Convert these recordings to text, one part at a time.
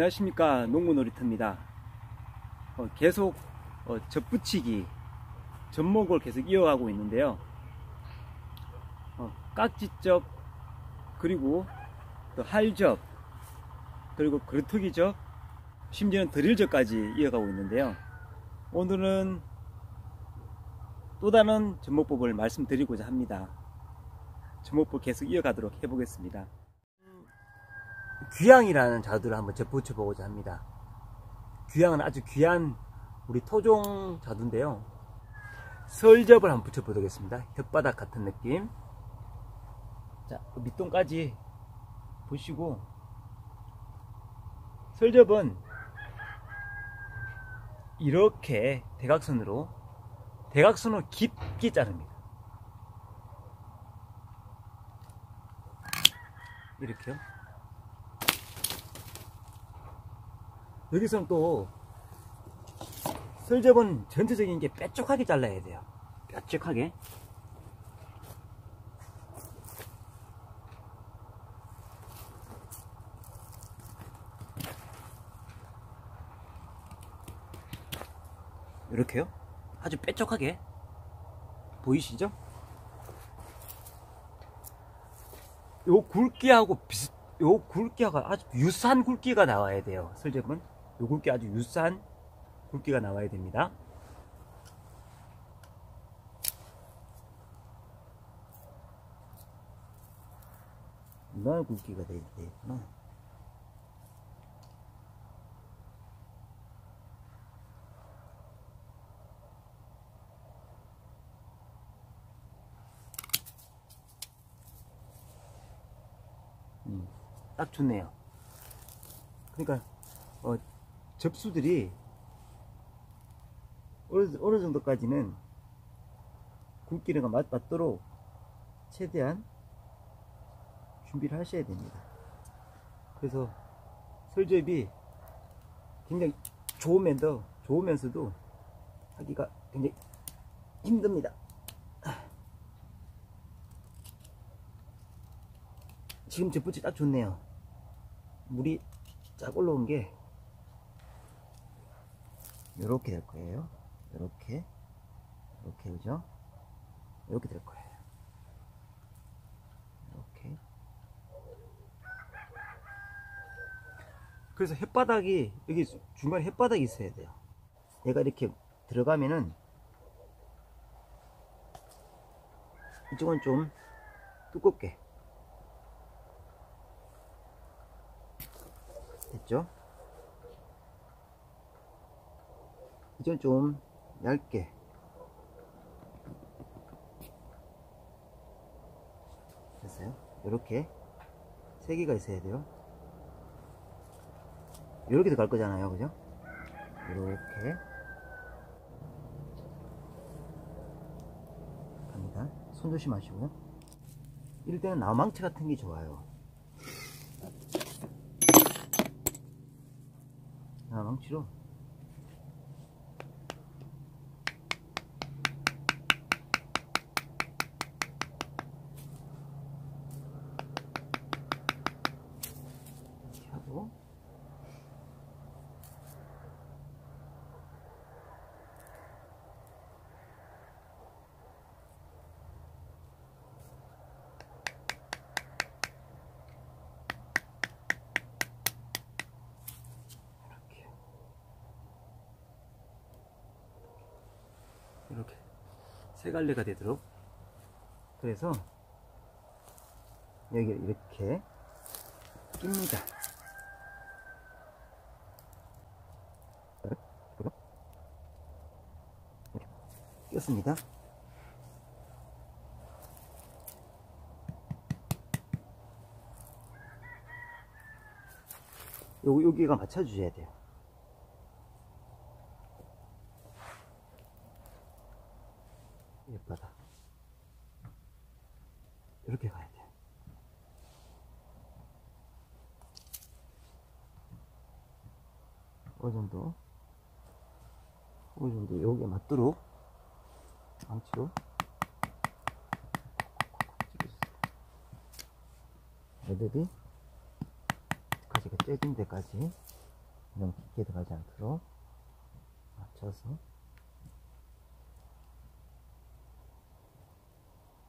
안녕하십니까 농구놀이터입니다. 어, 계속 어, 접붙이기 접목을 계속 이어가고 있는데요. 어, 깍지접 그리고 또 할접 그리고 그루터기접 심지어는 드릴접까지 이어가고 있는데요. 오늘은 또 다른 접목법을 말씀드리고자 합니다. 접목법 계속 이어가도록 해보겠습니다 귀향이라는 자두를 한번 접붙여 보고자 합니다. 귀향은 아주 귀한 우리 토종 자두인데요. 설접을 한번 붙여보겠습니다. 혓바닥 같은 느낌. 자, 그 밑동까지 보시고 설접은 이렇게 대각선으로 대각선으로 깊게 자릅니다. 이렇게요. 여기서는 또 설접은 전체적인 게 뾰족하게 잘라야 돼요. 뾰족하게. 이렇게요. 아주 뾰족하게. 보이시죠? 요 굵기하고 비슷, 요 굵기하고 아주 유사한 굵기가 나와야 돼요. 설접은. 요 굵기 아주 유사한 굵기가 나와야 됩니다. 이만한 굵기가 되겠구나. 음, 딱 좋네요. 그러니까 어, 접수들이 어느, 어느 정도까지는 굵기가 맞, 맞도록 최대한 준비를 하셔야 됩니다. 그래서 설접이 굉장히 좋으면서, 좋으면서도 하기가 굉장히 힘듭니다. 지금 접붙이 딱 좋네요. 물이 쫙 올라온 게 이렇게 될 거예요. 이렇게 이렇게 그죠? 이렇게 될 거예요. 이렇게. 그래서 햇바닥이 여기 중간에 햇바닥이 있어야 돼요. 얘가 이렇게 들어가면은 이쪽은 좀 두껍게 됐죠? 이건 좀 얇게. 됐어요? 이렇게. 세 개가 있어야 돼요. 이렇게 들어갈 거잖아요. 그죠? 이렇게. 갑니다. 손 조심하시고요. 이럴 때는 나망치 같은 게 좋아요. 나망치로 하고 이렇게 이렇게 세 갈래가 되도록 그래서 여기 이렇게 낍니다. 꼈습니다. 요, 여기가 맞춰주셔야 돼요. 예쁘다. 이렇게 가야 돼요. 어느 정도 어느 정도 여기에 맞도록 망치로 찍어주세요. 애들이 가지가 째진 데까지 너무 깊게 들어가지 않도록 맞춰서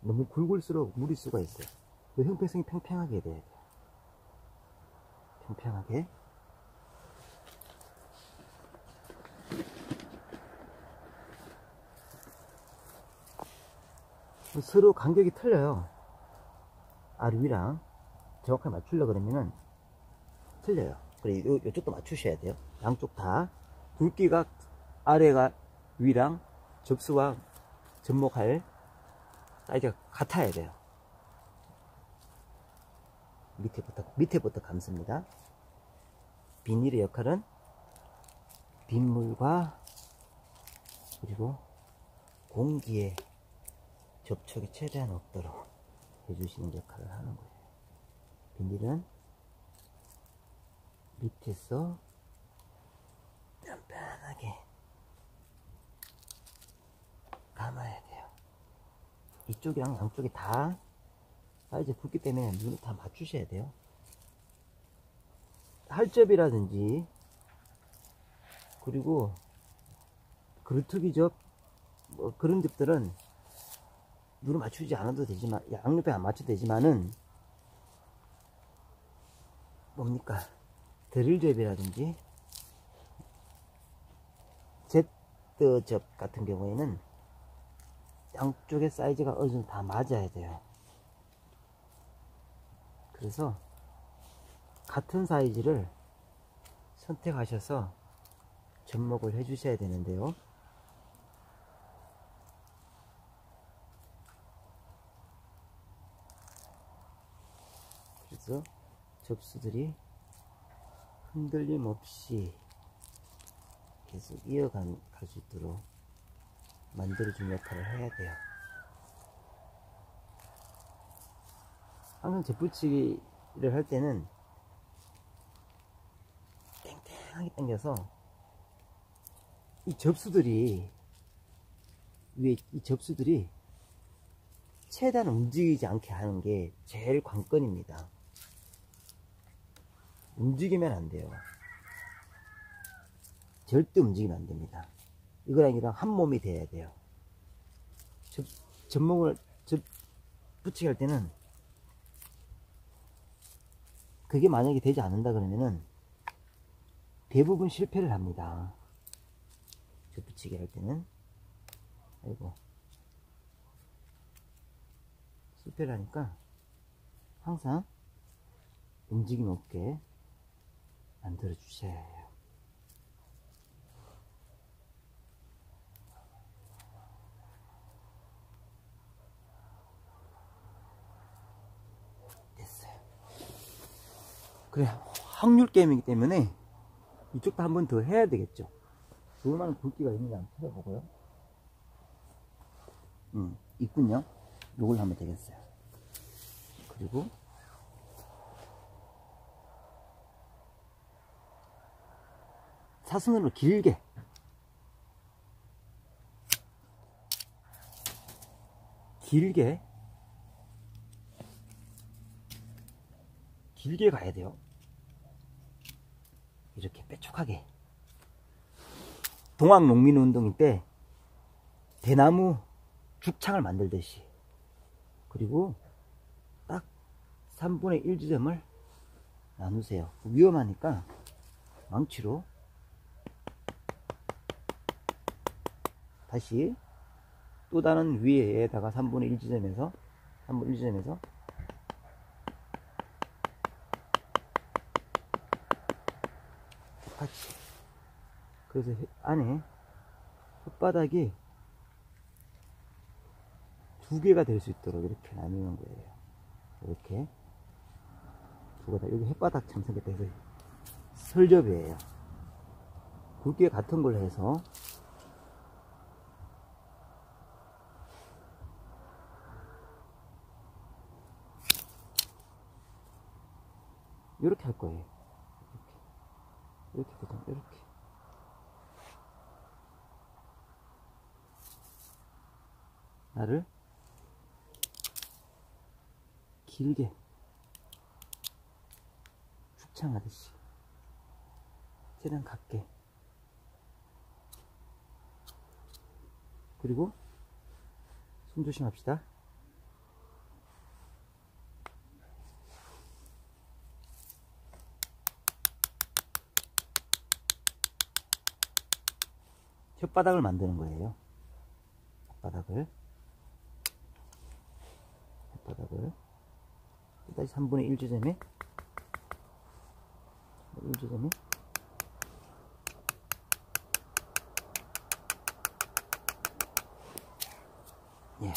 너무 굵을수록 무리수가 있어요. 그 형평성이 팽팽하게 돼야 돼요. 평평하게 서로 간격이 틀려요. 아래 위랑 정확하게 맞추려 그러면은 틀려요. 그리고 요, 요쪽도 맞추셔야 돼요. 양쪽 다 굵기가 아래가 위랑 접수와 접목할 사이즈가 같아야 돼요. 밑에부터 밑에부터 감습니다. 비닐의 역할은 빗물과 그리고 공기의 접촉이 최대한 없도록 해주시는 역할을 하는 거예요. 비닐은 밑에서 편편하게 감아야 돼요. 이쪽이랑 양쪽이 다 사이즈 굵기 때문에 눈을 다 맞추셔야 돼요. 할접이라든지 그리고 그루트기 접, 뭐 그런 접들은 눈을 맞추지 않아도 되지만 양옆에 안 맞춰도 되지만은 뭡니까? 드릴접이라든지 제트접 같은 경우에는 양쪽의 사이즈가 어느 정도 다 맞아야 돼요. 그래서 같은 사이즈를 선택하셔서 접목을 해 주셔야 되는데요. 그래서 접수들이 흔들림 없이 계속 이어갈 수 있도록 만들어준 역할을 해야 돼요. 항상 재붙이기를 할 때는 땡땡하게 당겨서 이 접수들이 위에 이 접수들이 최대한 움직이지 않게 하는 게 제일 관건입니다. 움직이면 안 돼요. 절대 움직이면 안 됩니다. 이거랑 이랑 한 몸이 돼야 돼요. 접, 접목을, 접, 붙이기 할 때는 그게 만약에 되지 않는다 그러면은 대부분 실패를 합니다. 접 붙이기 할 때는. 아이고. 실패를 하니까 항상 움직임 없게 만들어 주셔야 해요. 됐어요. 그래, 확률 게임이기 때문에 이쪽도 한 번 더 해야 되겠죠. 얼마나 굵기가 있는지 한번 찾아보고요. 음, 있군요. 요걸 하면 되겠어요. 그리고 사선으로 길게 길게 길게 가야 돼요. 이렇게 빼촉하게 동학 농민 운동일 때 대나무 죽창을 만들듯이 그리고 딱 3분의 1 지점을 나누세요. 위험하니까 망치로 다시 또 다른 위에다가 3분의 1 지점에서 3분의 1 지점에서 똑같이 그래서 안에 혓바닥이 두 개가 될 수 있도록 이렇게 나누는 거예요. 이렇게 두 개다. 여기 혓바닥 참 생겼다 해서 설접이에요. 굵게 같은 걸 해서 이렇게 할 거예요. 이렇게 이렇게 되죠. 이렇게 나를 길게 축창하듯이 최대한 갖게 그리고 손 조심합시다 혓바닥을 만드는 거예요. 혓바닥을. 혓바닥을. 다시 3분의 1 지점에. 1 지점에. 예.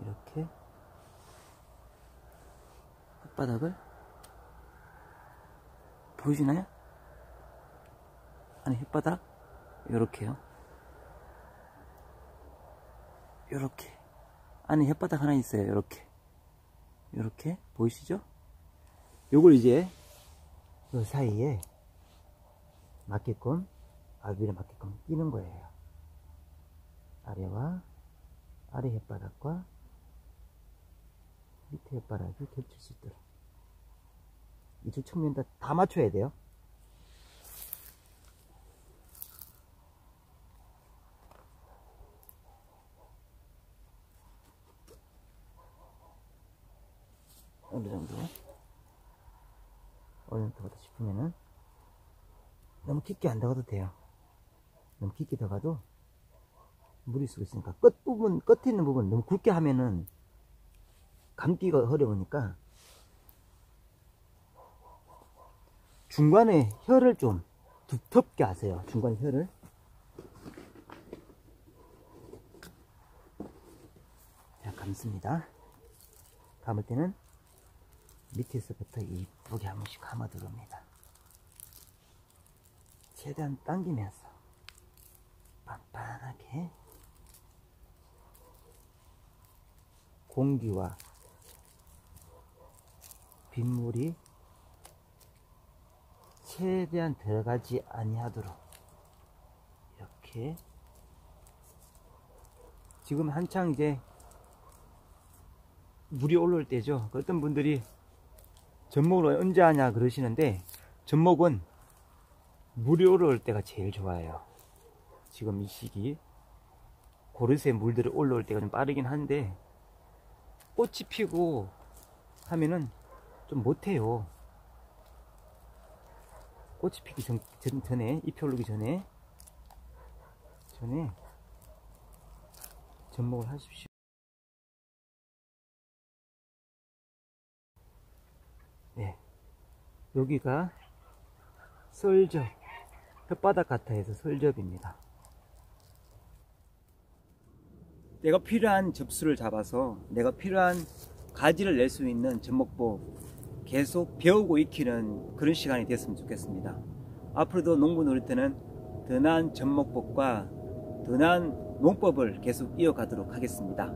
이렇게 혓바닥을 보이시나요? 아니 혓바닥? 요렇게요? 요렇게. 안에 혓바닥 하나 있어요. 요렇게. 요렇게? 보이시죠? 요걸 이제 그 사이에 맞게끔 아비를 맞게끔 끼는 거예요. 아래와 아래 혓바닥과 밑에 혓바닥이 겹칠 수 있도록. 이쪽 측면 다, 다 맞춰야 돼요 어느 정도 어느 싶으면은 너무 깊게 안 들어가도 돼요. 너무 깊게 들어가도 물이 쓰고 있으니까 끝부분 끝에 있는 부분 너무 굵게 하면은 감기가 어려우니까 중간에 혀를 좀 두텁게 하세요. 중간 혀를. 자 감습니다. 감을 때는 밑에서부터 이쁘게 한 번씩 감아 들어옵니다. 최대한 당기면서 빤빤하게 공기와 빗물이 최대한 들어가지 아니하도록 이렇게 지금 한창 이제 물이 올라올 때죠. 어떤 분들이 전목을 언제 하냐 그러시는데 전목은 물이 올라올 때가 제일 좋아요. 지금 이 시기. 고르쇠 물들이 올라올 때가 좀 빠르긴 한데 꽃이 피고 하면은 좀 못해요. 꽃이 피기 전, 전, 전에 잎이 오르기 전에 전에 전목을 하십시오. 네. 여기가 설접 혓바닥 같아 해서 설접입니다. 내가 필요한 접수를 잡아서 내가 필요한 가지를 낼 수 있는 접목법 계속 배우고 익히는 그런 시간이 됐으면 좋겠습니다. 앞으로도 농부 놀이터는 더 나은 접목법과 더 나은 농법을 계속 이어가도록 하겠습니다